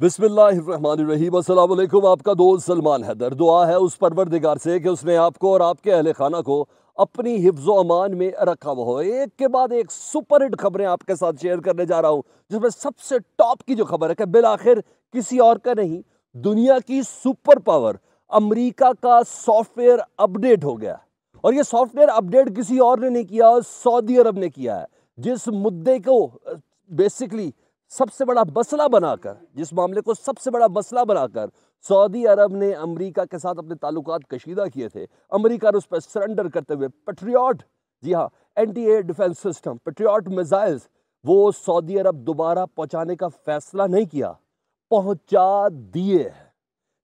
बिस्मिल्लाहिर्रहमानिर्रहीम। आपका दोस्त सलमान हैदर। दुआ है उस परवरदिगार से कि उसने आपको और आपके अहल खाना को अपनी हिफ्ज़ अमान में रखा हुआ हो। एक के बाद एक सुपर हिट खबरें आपके साथ शेयर करने जा रहा हूँ, जिसमें सबसे टॉप की जो खबर है कि बिल आखिर किसी और का नहीं, दुनिया की सुपर पावर अमरीका का सॉफ्टवेयर अपडेट हो गया। और ये सॉफ्टवेयर अपडेट किसी और ने नहीं किया, सऊदी अरब ने किया है, जिस मुद्दे को बेसिकली सबसे बड़ा मसला बनाकर, जिस मामले को सबसे बड़ा मसला बनाकर सऊदी अरब ने अमेरिका के साथ अपने ताल्लुक कशीदा किए थे। अमेरिका ने उस पर सरेंडर करते हुए पेट्रियाट जी हाँ anti air defence system Patriot missiles वो सऊदी अरब दोबारा पहुँचाने का फैसला नहीं किया। पहुँचा दिए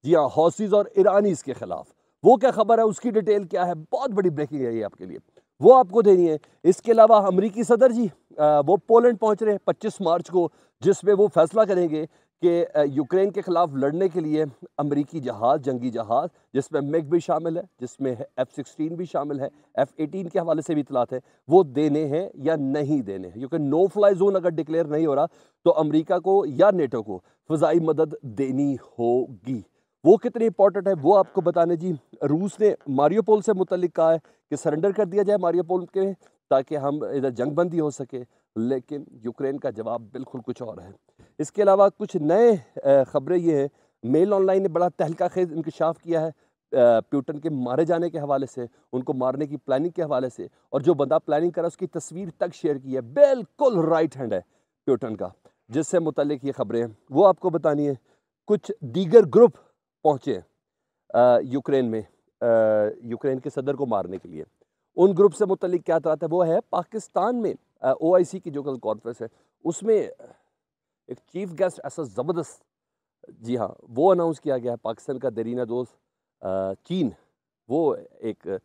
जी हाँ हौसीज और ईरानीज के खिलाफ। वो क्या खबर है? उसकी डिटेल क्या है? बहुत बड़ी ब्रेकिंग है ये आपके लिए। वो आपको देनी है। इसके अलावा अमरीकी सदर जी वो पोलैंड पहुँच रहे हैं पच्चीस मार्च को जिसमें वो फैसला करेंगे कि यूक्रेन के खिलाफ लड़ने के लिए अमरीकी जहाज़, जंगी जहाज़ जिसमें मेग भी शामिल है जिसमें एफ़ सिक्सटीन भी शामिल है, एफ़ एटीन के हवाले से भी इतलात है, वो देने हैं या नहीं देने हैं? क्योंकि नो फ्लाई जोन अगर डिक्लेयर नहीं हो रहा तो अमरीका को या नेटो को फ़जाई मदद देनी होगी। वो कितनी इंपॉर्टेंट है, वो आपको बताने जी, रूस ने मारियोपोल से मुतलिक कहा है कि सरेंडर कर दिया जाए मारियोपोल के ताकि हम इधर जंग बंदी हो सके, लेकिन यूक्रेन का जवाब बिल्कुल कुछ और है। इसके अलावा कुछ नए ख़बरें ये हैं। मेल ऑनलाइन ने बड़ा तहलका खेज इंकशाफ किया है प्यूटन के मारे जाने के हवाले से, उनको मारने की प्लानिंग के हवाले से, और जो बंदा प्लानिंग करा उसकी तस्वीर तक शेयर की है। बिल्कुल राइट हैंड है प्यूटन का, जिससे मुतलिक ये खबरें हैं। वो आपको बतानी है, कुछ दीगर ग्रुप पहुँचे यूक्रेन में यूक्रेन के सदर को मारने के लिए। उन ग्रुप से मुतलिक क्या था वो है पाकिस्तान में ओ आई सी की जो कल कॉन्फ्रेंस है, उसमें एक चीफ गेस्ट ऐसा ज़बरदस्त, जी हाँ वो अनाउंस किया गया है, पाकिस्तान का दरीना दोस्त चीन, वो एक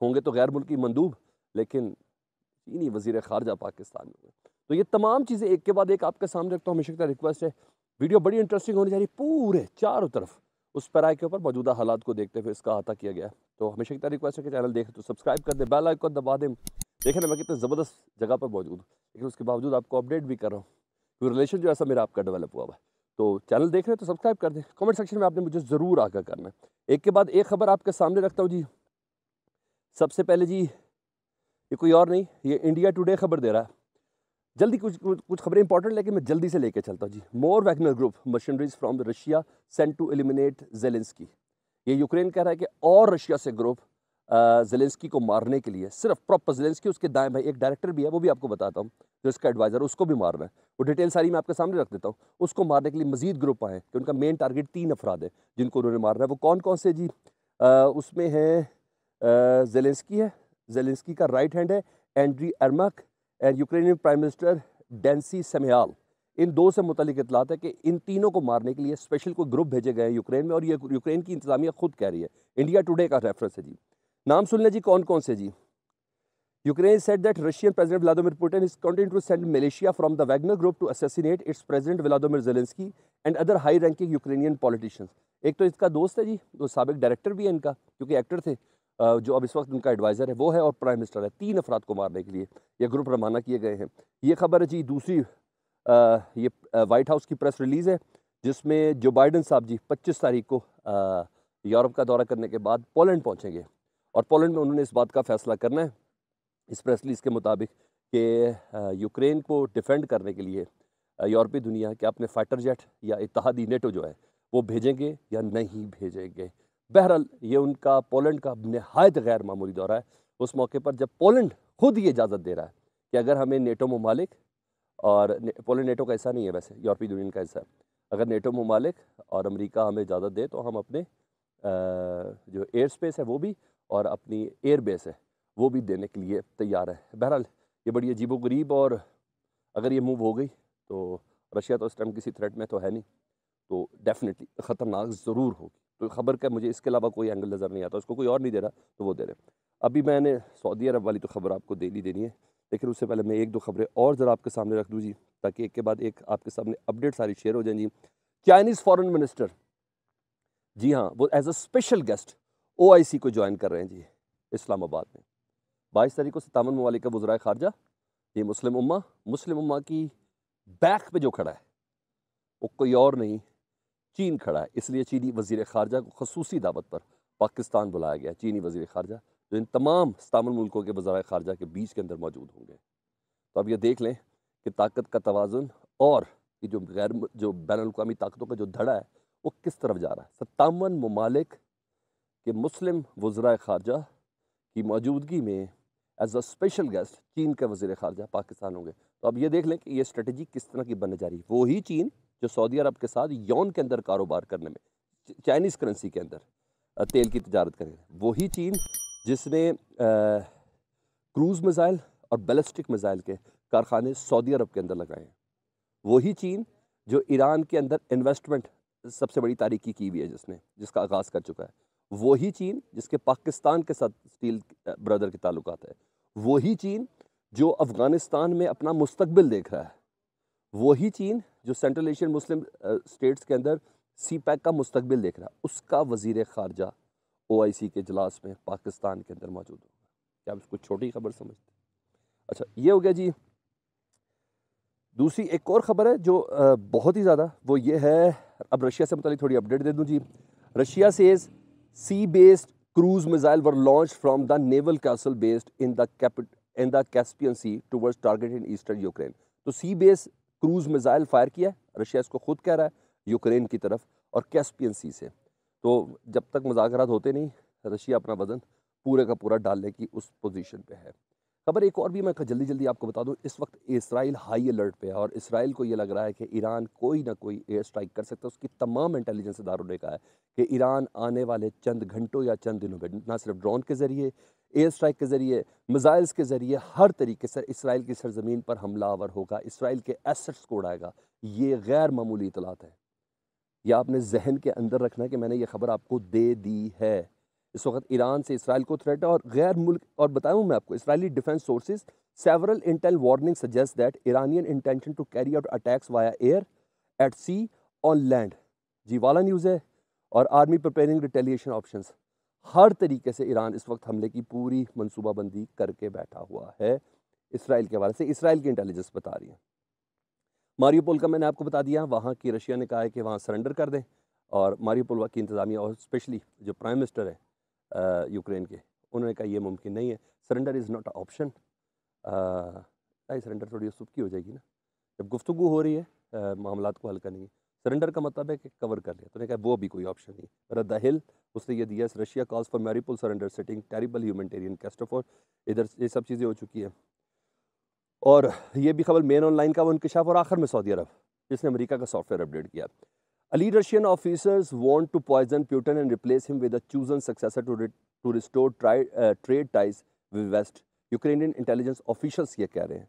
होंगे तो गैर मुल्की मंदूब, लेकिन चीनी वज़ीर खारजा पाकिस्तान में तो ये तमाम चीज़ें एक के बाद एक आपके सामने रखता हूँ हमेशा रिक्वेस्ट है। वीडियो बड़ी इंटरेस्टिंग होनी चाहिए पूरे चारों तरफ़, उस पैराए के ऊपर मौजूदा हालात को देखते हुए इसका अहाता किया गया तो हमेशा की रिक्वेस्ट है कि चैनल देखें तो सब्सक्राइब कर दे बेल आइकन दबा दें। देखें ना मैं कितने ज़बरदस्त जगह पर मौजूद हूँ। लेकिन उसके बावजूद आपको अपडेट भी कर रहा हूँ। क्योंकि रिलेशन जो ऐसा मेरा आपका डेवलप हुआ है। तो चैनल देख रहे हैं तो सब्सक्राइब कर दें। कमेंट सेक्शन में आपने मुझे ज़रूर आकर करना है। एक के बाद एक खबर आपके सामने रखता हूँ जी। सबसे पहले जी, ये कोई और नहीं, ये इंडिया टुडे खबर दे रहा है। जल्दी कुछ कुछ खबरें इंपॉर्टेंट लेकिन मैं जल्दी से लेके चलता हूँ जी। More Wagner group machineries from Russia sent to eliminate Zelensky ये यूक्रेन कह रहा है कि और रशिया से ग्रुप जेलेंस्की को मारने के लिए, सिर्फ़ प्रॉपर जेलेंस्की, उसके दाएँ भाई, एक डायरेक्टर भी है, वो भी आपको बताता हूँ, जो इसका एडवाइज़र उसको भी मारना है। वो डिटेल सारी मैं आपके सामने रख देता हूँ। उसको मारने के लिए मजीद ग्रुप आए कि उनका मेन टारगेट तीन अफराद है, जिनको उन्होंने मारना है। वो कौन कौन से जी? उसमें है जेलेंस्की है, जेलेंस्की का राइट हैंड है, Andriy Yermak and Ukrainian prime minister Denys Shmyhal. इन दो से मुतलिक इतलात है कि इन तीनों को मारने के लिए स्पेशल कोई ग्रुप भेजे गए हैं यूक्रेन में और ये यूक्रेन की इंतजामिया खुद कह रही है। इंडिया टुडे का रेफरेंस है जी। नाम सुन लें जी कौन कौन से जी? Ukraine said that Russian president Vladimir Putin is continue to send militia from the Wagner group to assassinate its president Vladimir Zelensky and other high ranking Ukrainian politicians एक तो इसका दोस्त है जी, वो सबक डायरेक्टर भी है इनका, क्योंकि एक्टर थे जो अब इस वक्त उनका एडवाइज़र है, वो है और प्राइम मिनिस्टर है, तीन अफराद को मारने के लिए यह ग्रुप रवाना किए गए हैं। ये खबर है जी दूसरी ये वाइट हाउस की प्रेस रिलीज़ है, जिसमें जो बाइडन साहब जी 25 तारीख को यूरोप का दौरा करने के बाद पोलैंड पहुँचेंगे। और पोलैंड में उन्होंने इस बात का फैसला करना है, इस प्रेस रिलीज़ के मुताबिक कि यूक्रेन को डिफेंड करने के लिए यूरोपीय दुनिया के अपने फाइटर जेट या इतिहादी नेटो जो है, वो भेजेंगे या नहीं भेजेंगे। बहरहाल, ये उनका पोलैंड का नहायत गैर मामूली दौरा है। उस मौके पर जब पोलैंड खुद ये इजाज़त दे रहा है कि अगर हमें नेटो ममालिक और पोलैंड नेटो का ऐसा नहीं है वैसे, यूरोपीय यूनियन का ऐसा है। अगर नेटो ममालिक और अमेरिका हमें इजाज़त दे तो हम अपने जो एयर स्पेस है वो भी और अपनी एयर बेस है, वो भी देने के लिए तैयार है। बहरहाल, ये बड़ी अजीब गरीब और अगर ये मूव हो गई तो रशिया तो उस टाइम किसी थ्रेट में तो है नहीं तो डेफिनेटली ख़तरनाक ज़रूर होगी। तो खबर का मुझे इसके अलावा कोई एंगल नज़र नहीं आता, उसको कोई और नहीं दे रहा तो वो दे रहे अभी मैंने सऊदी अरब वाली तो खबर आपको दे देनी देनी है लेकिन उससे पहले मैं एक दो खबरें और ज़रा आपके सामने रख दूँ जी, ताकि एक के बाद एक आपके सामने अपडेट सारी शेयर हो जाए जी। चाइनीज़ फॉरेन मिनिस्टर, जी हाँ वो as a special guest OIC को ज्वाइन कर रहे हैं जी, इस्लामाबाद में। बाईस तारीख को सतावन ममालिक का वज्रा खारजा, ये मुस्लिम उम्मा मुस्लिम उम्मा की बैक पे जो खड़ा है, वो कोई और नहीं, चीन खड़ा है, इसलिए चीनी वज़ीर खारजा को खसूसी दावत पर पाकिस्तान बुलाया गया, चीनी वज़ीर खारजा। जो इन तमाम इस्तामल मुल्कों के वज़ार खारजा के बीच के अंदर मौजूद होंगे। तो अब ये देख लें कि ताकत का तोज़ुन और ये जो गैर जो बैन अवी ताकतों का जो धड़ा है, वो किस तरफ़ जा रहा है? सत्तावन ममालिक के मुस्लिम वज्रा खारजा की मौजूदगी में एज अ स्पेशल गेस्ट चीन के वज़ीर खारजा पाकिस्तान होंगे। तो अब ये देख लें कि ये स्ट्रेटजी किस तरह की बनने जा रही है? वही चीन जो सऊदी अरब के साथ यौन के अंदर कारोबार करने में चाइनीज़ करेंसी के अंदर तेल की तजारत करें वही चीन जिसने क्रूज़ मिज़ाइल और बैलिस्टिक मिज़ाइल के कारखाने सऊदी अरब के अंदर लगाए हैं। वही चीन जो ईरान के अंदर इन्वेस्टमेंट सबसे बड़ी तारीखी की हुई है जिसने, जिसका आगाज़ कर चुका है। वही चीन जिसके पाकिस्तान के साथ स्टील ब्रदर के ताल्लुक है। वही चीन जो अफ़गानिस्तान में अपना मुस्तबिल देख रहा है। वही चीन जो सेंट्रल एशियन मुस्लिम स्टेट्स के अंदर सी पैक का मुस्तबिल देख रहा है। उसका वज़ीर ख़ारजा ओ आई सी के इजलास में पाकिस्तान के अंदर मौजूद होगा। क्या आप इसको छोटी खबर समझते अच्छा ये हो गया जी। दूसरी एक और ख़बर है जो बहुत ही ज़्यादा, वो ये है, अब रशिया से मतलब थोड़ी अपडेट दे दूँ जी। रशिया से sea based cruise missile were launched from the naval castle based in the capital in the Caspian Sea towards target in eastern Ukraine तो sea base cruise missile fire किया है। रशिया इसको खुद कह रहा है यूक्रेन की तरफ़ और कैस्पियन सी से। तो जब तक मुजाकर होते नहीं, रशिया अपना वज़न पूरे का पूरा डालने की उस पोजीशन पे है। खबर एक और भी मैं जल्दी जल्दी आपको बता दूँ, इस वक्त इसराइल हाई अलर्ट पे है और इसराइल को ये लग रहा है कि ईरान कोई ना कोई एयर स्ट्राइक कर सकता है। उसकी तमाम इंटेलिजेंस इदारों ने कहा है कि ईरान आने वाले चंद घंटों या चंद दिनों में ना सिर्फ़ ड्रोन के ज़रिए एयर स्ट्राइक के ज़रिए मिज़ाइल्स के ज़रिए, हर तरीके से इसराइल की सरजमीन पर हमलावर होगा, इसराइल के एसेट्स को उड़ाएगा। ये गैर मामूली इतलात है। यह आपने जहन के अंदर रखना कि मैंने ये खबर आपको दे दी है। इस वक्त ईरान से इसराइल को थ्रेट है और गैर मुल्क, और बताऊँ मैं आपको, Israeli defence sources several intel warning suggest that Iranian intention to carry out attacks via air at sea on land जी, वाला न्यूज़ है और आर्मी प्रिपेयरिंग रिटेलिएशन ऑप्शन हर तरीके से ईरान इस वक्त हमले की पूरी मनसूबाबंदी करके बैठा हुआ है। इसराइल के हवाले से इसराइल की इंटेलिजेंस बता रही है। मारियोपोल का मैंने आपको बता दिया, वहाँ की रशिया ने कहा है कि वहाँ सरेंडर कर दें और मारियोपोल की इंतज़ामिया और स्पेशली जो प्राइम मिनिस्टर है यूक्रेन के, उन्होंने कहा यह मुमकिन नहीं है। Surrender is not option surrender थोड़ी की हो जाएगी ना। जब गुफ्तु हो रही है मामला को हल करनी है सरेंडर का मतलब है कि कवर कर लिया। तो उन्होंने कहा वो भी कोई ऑप्शन नहीं रद्दा हिल, उसने ये दिया, Russia calls for Mariupol surrender setting terrible humanitarian catastrophe इधर ये सब चीज़ें हो चुकी हैं। और ये भी खबर मेन ऑनलाइन का वो इंकशाफ और आखिर में सऊदी अरब जिसने अमेरिका का सॉफ्टवेयर अपडेट किया want to poison Putin and replace him with a chosen successor to, re to restore tri uh, trade ties with West. Ukrainian intelligence officials ये कह रहे हैं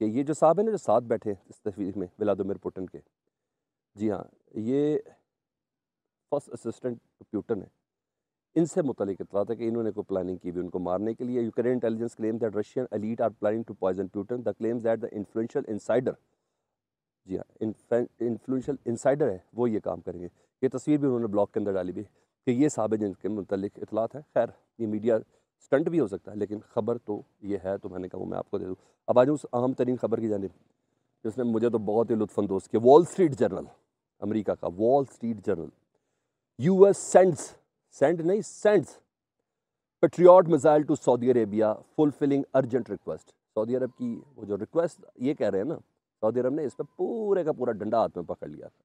कि ये जो साहब है ना जो साथ बैठे हैं इस तस्वीर में व्लादिमिर पुटिन के जी हाँ ये फ़र्स्ट असिस्टेंट प्यूटन है इनसे मुतलिक इतला था कि इन्होंने कोई प्लानिंग की हुई उनको मारने के लिए। Ukraine intelligence claim that Russian elite are planning to poison Putin the claims that the influential insider जी हाँ इन्फ्लुएंशियल इनसाइडर है, वो ये काम करेंगे। ये तस्वीर भी उन्होंने ब्लॉग के अंदर डाली भी कि ये साहब जिनके मुतलिक इतलात है खैर, ये मीडिया स्टंट भी हो सकता है, लेकिन ख़बर तो ये है तो मैंने कहा वो मैं आपको दे दूँ। अब आज उस अहम तरीन खबर की जानब, जिसने मुझे तो बहुत ही लुफानंदोज़ किया वॉल स्ट्रीट जर्नल अमरीका का Wall Street Journal U S sends send नहीं sends Patriot missile to Saudi Arabia fulfilling urgent request Saudi Arab की वो जो रिक्वेस्ट ये कह रहे हैं ना सऊदी अरब ने इस पर पूरे का पूरा डंडा हाथ में पकड़ लिया था।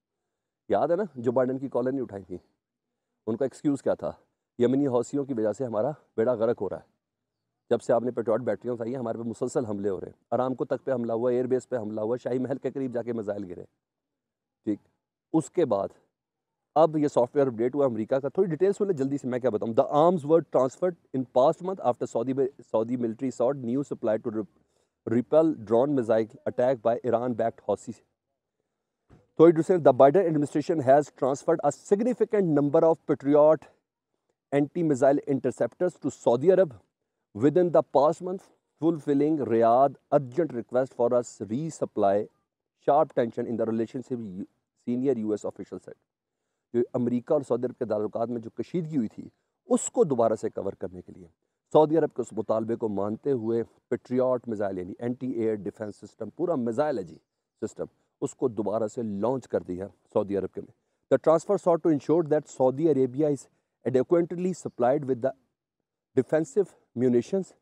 याद है ना, जो बाइडन की कॉलर नहीं उठाई थी? उनका एक्सक्यूज़ क्या था? यमनी हौसियों की वजह से हमारा बेड़ा गर्क हो रहा है। जब से आपने पेट्रोल बैटरियाँ उठाई हमारे पे मुसलसल हमले हो रहे हैं। आराम को तक पे हमला हुआ एयरबेस पे हमला हुआ, शाही महल के करीब जाके मिज़ाइल गिरे। ठीक? उसके बाद अब ये सॉफ्टवेयर अपडेट हुआ अमेरिका का। थोड़ी डिटेल्स सुन जल्दी से मैं क्या बताऊँ। The arms were transferred in past month after Saudi Saudi military sought new supply to repel drone missile attack by Iran backed Houthi थोड़ी the Biden administration has transferred a significant number of Patriot anti missile interceptor to Saudi Arab within the past month fulfilling Riyadh urgent request for us resupply sharp tension in the relationship senior U S official said जो अमरीका और Saudi अरब के तल्ल में जो कशीदगी हुई थी, उसको दोबारा से कवर करने के लिए। सऊदी अरब के उस मुतालबे को मानते हुए पेट्रियाट मिज़ाइल यानी एंटी एयर डिफेंस सिस्टम पूरा मिज़ाइल है जी सिस्टम उसको दोबारा से लॉन्च कर दिया सऊदी अरब के the transfer sought to ensure that Saudi Arabia is adequately supplied with the defensive munitions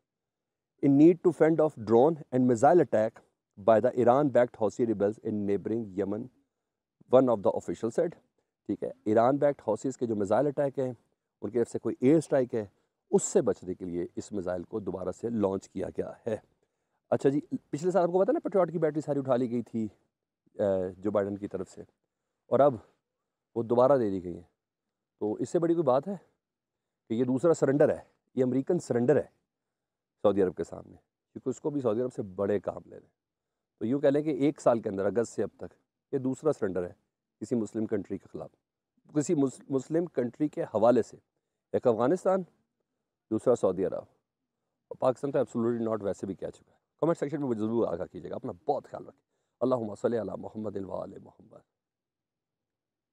in need to fend off drone and missile attack by the Iran backed Houthi rebels in neighbouring Yemen one of the official said ठीक है Iran backed हौसीज के जो missile attack हैं, उनकी तरफ़ से कोई air strike है, उससे बचने के लिए इस मिज़ाइल को दोबारा से लॉन्च किया गया है। अच्छा जी, पिछले साल आपको पता ना पेट्रोट की बैटरी सारी उठा ली गई थी जो बाइडन की तरफ़ से, और अब वो दोबारा दे दी गई हैं। तो इससे बड़ी कोई बात है कि ये दूसरा सरेंडर है, ये अमेरिकन सरेंडर है सऊदी अरब के सामने, क्योंकि उसको भी सऊदी अरब से बड़े काम ले लें तो यूँ कह लें कि एक साल के अंदर, अगस्त से अब तक, ये दूसरा सरेंडर है किसी मुस्लिम कंट्री के ख़िलाफ़। किसी मुस्लिम कंट्री के हवाले से, एक अफ़गानिस्तान, दूसरा सऊदी अरब। और पाकिस्तान तो एब्सोल्युटली नॉट वैसे भी क्या चुका है। कमेंट सेक्शन में ज़रूर आगा कीजिएगा, अपना बहुत ख्याल रखें। अल्लाह सल मोहम्मद मोहम्मद।